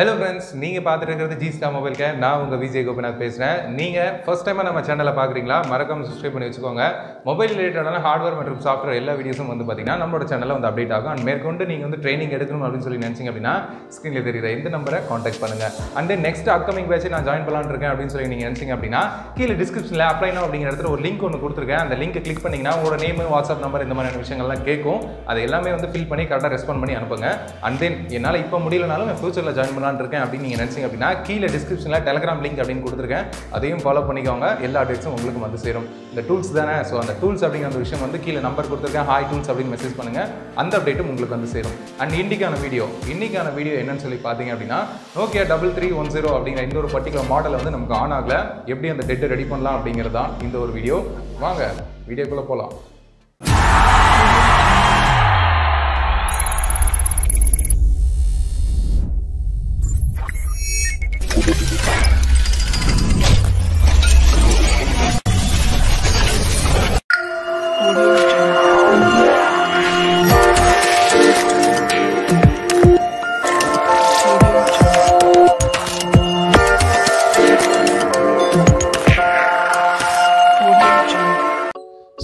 Hello friends நீங்கள் பார்த்துட்டு இருக்கிறது ஜி ஸ்டார் மொபைல் கேர் நான் உங்கள் விஜய் கோபிநாத் பேசுகிறேன் நீங்கள் ஃபஸ்ட் டைமாக நம்ம சேனலை பார்க்குறீங்களா? மறக்காமல் சப்ஸ்கிரைப் பண்ணி வச்சுக்கோங்க. மொபைல் ரிலேட்டடான ஹார்ட்வேர் மற்றும் சாஃப்ட்வேர் எல்லா வீடியோஸும் வந்து பார்த்தீங்கன்னா நம்மளோட சேனலில் வந்து அப்டேட் ஆகும். அண்ட் மேற்கொண்டு நீங்கள் வந்து ட்ரைனிங் எடுக்கணும் அப்படின்னு சொல்லி நினச்சிங்க அப்படின்னா ஸ்க்ரீனில் தெரியுற இந்த நம்பரை காண்டாக்ட் பண்ணுங்கள் and then next upcoming batch நான் ஜாயின் பண்ணலான்னு இருக்கேன் அப்படின்னு சொல்லி நீங்கள் நினச்சிங்க அப்படின்னா கீழே டிஸ்கிரிப்ஷனில் அப்ளை நோ அப்படிங்கிற இடத்துல ஒரு லிங்க் ஒன்று கொடுத்துருக்கேன். அந்த லிங்க் கிளிக் பண்ணிங்கன்னா உங்களோட நேம் வாட்ஸ்அப் நம்பர் இந்த மாதிரியான விஷயங்கள்லாம் கேட்கும். அது எல்லாமே வந்து ஃபில் பண்ணி கரெக்டாக ரெஸ்பாண்ட் பண்ணி அனுப்புங்க. அண்ட் தென் என்னால் இப்போ முடியலனாலும் ஃபியூச்சரில் ஜாயின் பண்ணலாம் பண்ணலான்னு இருக்கேன் அப்படின்னு நீங்கள் நினச்சிங்க அப்படின்னா கீழே டிஸ்கிரிப்ஷனில் டெலகிராம் லிங்க் அப்படின்னு கொடுத்துருக்கேன். அதையும் ஃபாலோ பண்ணிக்கோங்க. எல்லா அப்டேட்ஸும் உங்களுக்கு வந்து சேரும். இந்த டூல்ஸ் தானே? ஸோ அந்த டூல்ஸ் அப்படிங்கிற அந்த விஷயம் வந்து கீழே நம்பர் கொடுத்துருக்கேன். ஹாய் டூல்ஸ் அப்படின்னு மெசேஜ் பண்ணுங்கள் அந்த அப்டேட்டும் உங்களுக்கு வந்து சேரும். அண்ட் இன்றைக்கான வீடியோ இன்றைக்கான வீடியோ என்னன்னு சொல்லி பார்த்தீங்க அப்படின்னா Nokia double three one zero அப்படிங்கிற இந்த ஒரு பர்டிகுலர் மாடல் வந்து நமக்கு ஆன் ஆகலை. எப்படி அந்த டெட்டை ரெடி பண்ணலாம் அப்படிங்கிறது தான் இந்த ஒரு வீடியோ வாங்க வீடியோக்குள்ளே போகலாம்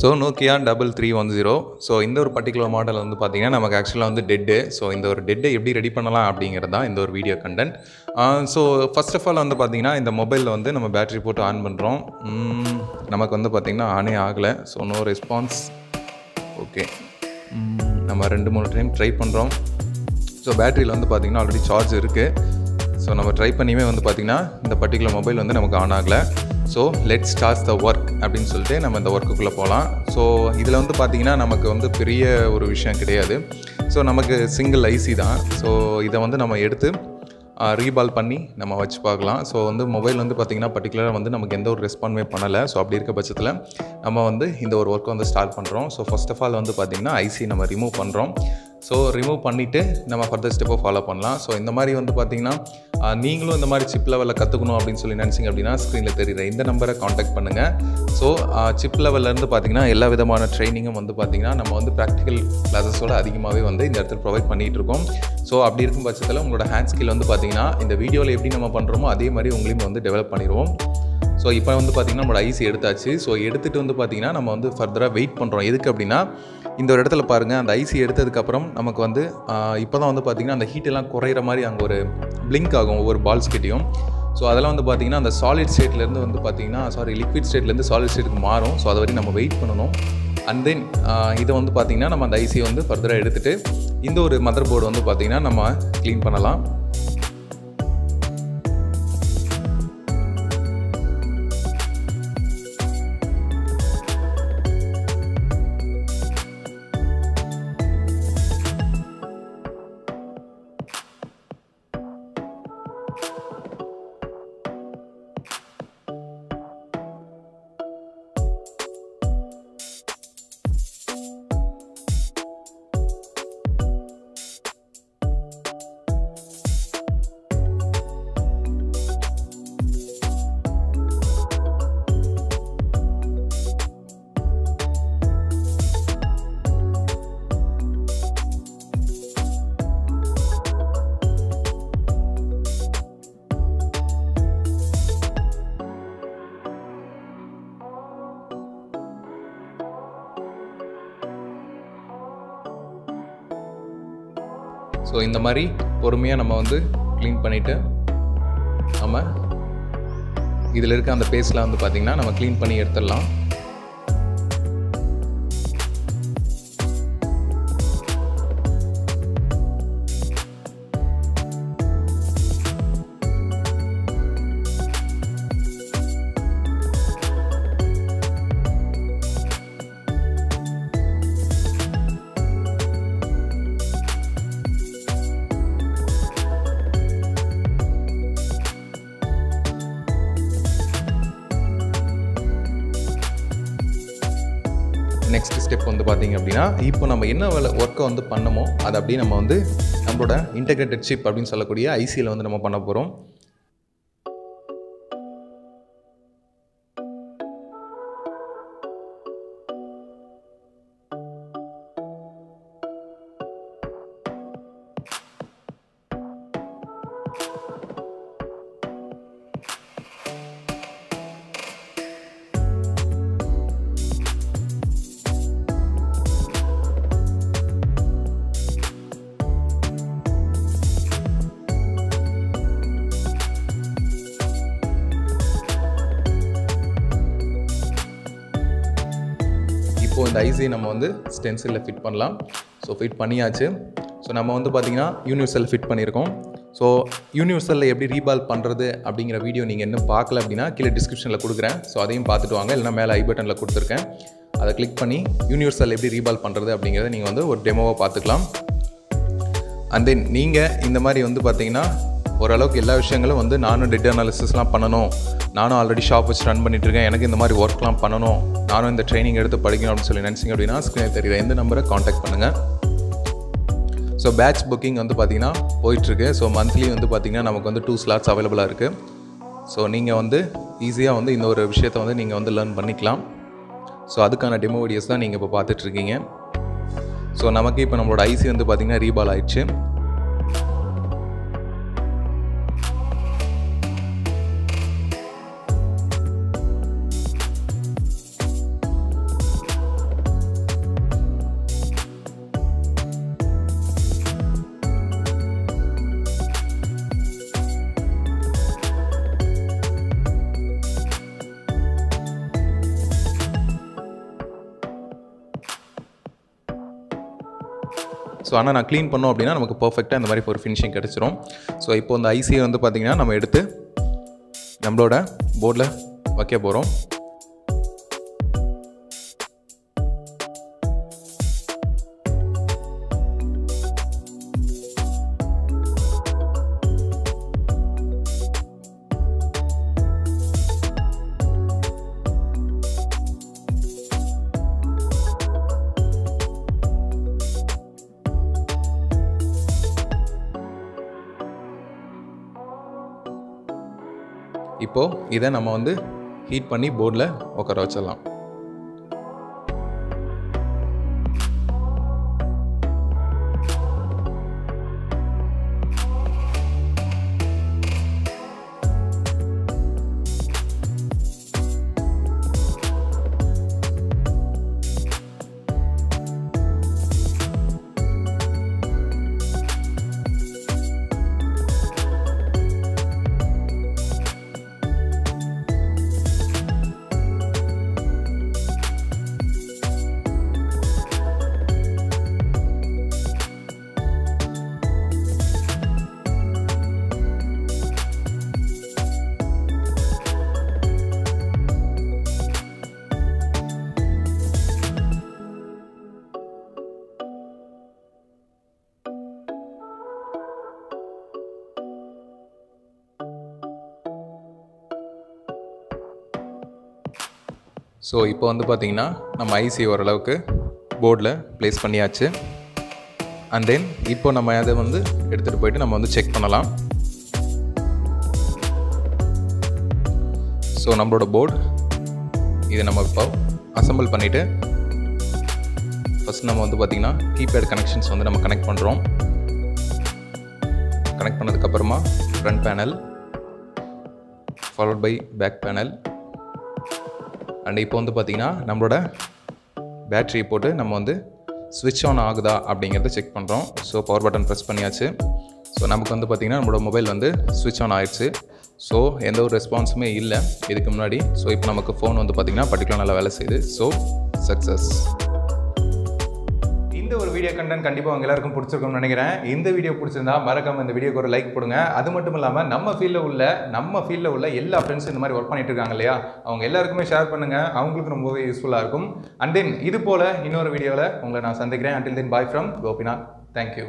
so Nokia double three one zero so இந்த ஒரு பர்டிகுலர் மாடல் வந்து பார்த்தீங்கன்னா நமக்கு ஆக்சுவலாக வந்து டெட்டு ஸோ இந்த ஒரு டெட்டை எப்படி ரெடி பண்ணலாம் அப்படிங்கிறது தான் இந்த ஒரு video content so first of all வந்து பார்த்திங்கன்னா இந்த மொபைலில் வந்து நம்ம பேட்டரி போட்டு ஆன் பண்ணுறோம் நமக்கு வந்து பார்த்திங்கன்னா ஆனே ஆகலை. ஸோ நோ ரெஸ்பான்ஸ் ஓகே நம்ம ரெண்டு மூணு டைம் ட்ரை பண்ணுறோம் ஸோ பேட்டரியில் வந்து பார்த்திங்கன்னா ஆல்ரெடி சார்ஜ் இருக்குது ஸோ நம்ம ட்ரை பண்ணியுமே வந்து பார்த்திங்கன்னா இந்த பர்டிகுலர் மொபைல் வந்து நமக்கு ஆன் ஆகலை. So let's start the work அப்படின்னு சொல்லிட்டு நம்ம இந்த ஒர்க்குக்குள்ளே போகலாம் ஸோ இதில் வந்து பார்த்திங்கன்னா நமக்கு வந்து பெரிய ஒரு விஷயம் கிடையாது. ஸோ நமக்கு சிங்கிள் ஐசி தான். ஸோ இதை வந்து நம்ம எடுத்து ரீபால் பண்ணி நம்ம வச்சு பார்க்கலாம். ஸோ வந்து மொபைல் வந்து பார்த்திங்கன்னா பர்டிகுலராக வந்து நமக்கு எந்த ஒரு ரெஸ்பான்மே பண்ணலை. ஸோ அப்படி இருக்க பட்சத்தில் நம்ம வந்து இந்த ஒரு ஒர்க்கை வந்து ஸ்டார்ட் பண்ணுறோம் ஸோ ஃபஸ்ட் ஆஃப் ஆல் வந்து பார்த்திங்கன்னா ஐசி நம்ம ரிமூவ் பண்ணுறோம் ஸோ ரிமூவ் பண்ணிவிட்டு நம்ம ஃபர்தர் ஸ்டெப்பை ஃபாலோ பண்ணலாம். ஸோ இந்த மாதிரி வந்து பார்த்திங்கன்னா நீங்களும் இந்த மாதிரி சிப் லெவலில் கற்றுக்கணும் அப்படின்னு சொல்லி நினச்சிங்க அப்படின்னா ஸ்க்ரீனில் தெரியுற இந்த நம்பரை காண்டாக்ட் பண்ணுங்கள் ஸோ சிப் லெவல்லேருந்து பார்த்திங்கன்னா எல்லா விதமான ட்ரைனிங்கும் வந்து பார்த்திங்கன்னா நம்ம வந்து ப்ராக்டிக்கல் கிளாஸஸோட அதிகமாகவே வந்து இந்த இடத்துல ப்ரொவைட் பண்ணிகிட்டு இருக்கோம். ஸோ அப்படி இருக்கும் பட்சத்தில் உங்களோட ஹேண்ட் ஸ்கில் வந்து பார்த்திங்கன்னா இந்த வீடியோவில் எப்படி நம்ம பண்ணுறோமோ அதே மாதிரி உங்களையும் வந்து டெவலப் பண்ணிடுவோம். ஸோ இப்போ வந்து பார்த்திங்கன்னா நம்மளோட ஐசி எடுத்தாச்சு. ஸோ எடுத்துகிட்டு வந்து பார்த்திங்கன்னா நம்ம வந்து ஃபர்தராக வெயிட் பண்ணுறோம் எதுக்கு அப்படின்னா இந்த ஒரு இடத்துல பாருங்கள் அந்த ஐசி எடுத்ததுக்கப்புறம் நமக்கு வந்து இப்போ தான் வந்து பார்த்திங்கன்னா அந்த ஹீட்டெல்லாம் குறையிற மாதிரி அங்கே ஒரு பிளிங்க் ஆகும் ஒவ்வொரு பால்ஸ் கிட்டேயும். ஸோ அதெல்லாம் வந்து பார்த்திங்கன்னா அந்த சாலிட் ஸ்டேட்லேருந்து வந்து பார்த்திங்கன்னா சாரி லிக்விட் ஸ்டேட்லேருந்து சாலிட் ஸ்டேட்டுக்கு மாறும். ஸோ அதை வரைக்கும் நம்ம வெயிட் பண்ணணும். அண்ட் தென் இதை வந்து பார்த்திங்கன்னா நம்ம அந்த ஐசியை வந்து ஃபர்தராக எடுத்துகிட்டு இந்த ஒரு மதர் போர்டு வந்து பார்த்திங்கன்னா நம்ம க்ளீன் பண்ணலாம். ஸோ இந்த மாதிரி பொறுமையாக நம்ம வந்து க்ளீன் பண்ணிவிட்டு நம்ம இதில் இருக்க அந்த பேஸ்ட்டில் வந்து பார்த்திங்கன்னா நம்ம க்ளீன் பண்ணி எடுத்துடலாம். அப்படின்னா இப்போ நம்ம என்ன வேலை ஒர்க்கை வந்து பண்ணமோ அதை அப்படியே நம்ம வந்து நம்மளோட இன்டெகிரேட்டட் சிப் அப்படின்னு சொல்லக்கூடிய ஐசியில் வந்து நம்ம பண்ண போகிறோம் இந்த ஐசியை நம்ம வந்து ஸ்டென்சிலில் ஃபிட் பண்ணலாம். ஸோ ஃபிட் பண்ணியாச்சு. ஸோ நம்ம வந்து பார்த்திங்கன்னா யூனிவர்சல் ஃபிட் பண்ணியிருக்கோம். ஸோ யூனிவர்சலில் எப்படி ரீபால் பண்ணுறது அப்படிங்கிற வீடியோ நீங்கள் இன்னும் பார்க்கல அப்படின்னா கீழே டிஸ்கிரிப்ஷனில் கொடுக்குறேன். ஸோ அதையும் பார்த்துட்டு வாங்க. இல்லைனா மேலே ஐ பட்டனில் கொடுத்துருக்கேன். அதை கிளிக் பண்ணி யூனிவர்சல் எப்படி ரீபால் பண்ணுறது அப்படிங்கிறத நீங்கள் வந்து ஒரு டெமோவாக பார்த்துக்கலாம். அண்ட் தென் நீங்கள் இந்த மாதிரி வந்து பார்த்தீங்கன்னா ஓரளவுக்கு எல்லா விஷயங்களும் வந்து நானும் டெட் அனாலிசிஸ்லாம் பண்ணணும். நானும் ஆல்ரெடி ஷாப் வச்சு ரன் பண்ணிட்டு இருக்கேன். எனக்கு இந்த மாதிரி ஒர்க்லாம் பண்ணணும். நானும் இந்த ட்ரைனிங் எடுத்து படிக்கணும் அப்படின்னு சொல்லி நினச்சிங்க அப்படின்னா ஸ்க்ரீனில் தெரியுற எந்த நம்பரை காண்டாக்ட் பண்ணுங்கள் ஸோ பேட்ச் புக்கிங் வந்து பார்த்திங்கன்னா போயிட்டுருக்கு. ஸோ மந்த்லி வந்து பார்த்திங்கன்னா நமக்கு வந்து டூ ஸ்லாட்ஸ் அவைலபிளாக இருக்குது ஸோ நீங்கள் வந்து ஈஸியாக வந்து இந்த ஒரு விஷயத்தை வந்து நீங்கள் வந்து லேர்ன் பண்ணிக்கலாம். ஸோ அதுக்கான டெமோ வீடியோஸ் தான் நீங்கள் இப்போ பார்த்துட்ருக்கீங்க ஸோ நமக்கு இப்போ நம்மளோட ஐசி வந்து பார்த்திங்கன்னா ரீபால் ஆயிடுச்சு. ஸோ ஆனால் நான் க்ளீன் பண்ணோம் அப்படின்னா நமக்கு பர்ஃபெக்டாக இந்த மாதிரி ஒரு ஃபினிஷிங் கிடச்சிரும். ஸோ இப்போ இந்த ஐசியை வந்து பார்த்திங்கன்னா நம்ம எடுத்து நம்மளோட போர்டில் வைக்க போகிறோம் இப்போது இதை நம்ம வந்து ஹீட் பண்ணி போர்டில் உட்கார வச்சிடலாம். ஸோ இப்போ வந்து பார்த்திங்கன்னா நம்ம ஐசி ஓரளவுக்கு போர்டில் ப்ளேஸ் பண்ணியாச்சு. அண்ட் தென் இப்போ நம்ம அதை வந்து எடுத்துகிட்டு போயிட்டு நம்ம வந்து செக் பண்ணலாம். ஸோ நம்மளோட போர்டு இது நம்ம இப்போ அசம்பிள் பண்ணிவிட்டு ஃபஸ்ட் நம்ம வந்து பார்த்திங்கன்னா கீபேட் கனெக்ஷன்ஸ் வந்து நம்ம கனெக்ட் பண்ணுறோம் கனெக்ட் பண்ணதுக்கப்புறமா front panel followed by back panel and இப்போ வந்து பார்த்திங்கன்னா நம்மளோட பேட்ரி போட்டு நம்ம வந்து ஸ்விட்ச் ஆன் ஆகுதா அப்படிங்கிறத செக் பண்ணுறோம் ஸோ பவர் பட்டன் ப்ரெஸ் பண்ணியாச்சு. ஸோ நமக்கு வந்து பார்த்திங்கன்னா நம்மளோட மொபைல் வந்து ஸ்விட்ச் ஆன் ஆயிடுச்சு. ஸோ எந்த ஒரு ரெஸ்பான்ஸுமே இல்லை. இதுக்கு முன்னாடி. ஸோ இப்போ நமக்கு ஃபோன் வந்து பார்த்திங்கன்னா பர்டிகுலர் நல்லா வேலை செய்யுது. ஸோ சக்ஸஸ் இந்த ஒரு வீடியோ கண்டென்ட் கண்டிப்பாக உங்கள் எல்லாருக்கும் பிடிச்சிருக்கும்னு நினைக்கிறேன். இந்த வீடியோ பிடிச்சிருந்தா மறக்காம இந்த வீடியோக்கு ஒரு லைக் கொடுங்க. அது மட்டும் இல்லாமல் நம்ம ஃபீல்டில் உள்ள நம்ம ஃபீல்டில் உள்ள எல்லா ஃப்ரெண்ட்ஸும் இந்த மாதிரி ஒர்க் பண்ணிட்டு இருக்காங்க இல்லையா? அவங்க எல்லாருக்குமே ஷேர் பண்ணுங்க. அவங்களுக்கு ரொம்பவே யூஸ்ஃபுல்லாக இருக்கும். அண்ட் தென் இது போல இன்னொரு வீடியோவில் உங்களை நான் சந்திக்கிறேன். Until then bye from Gopinath thank you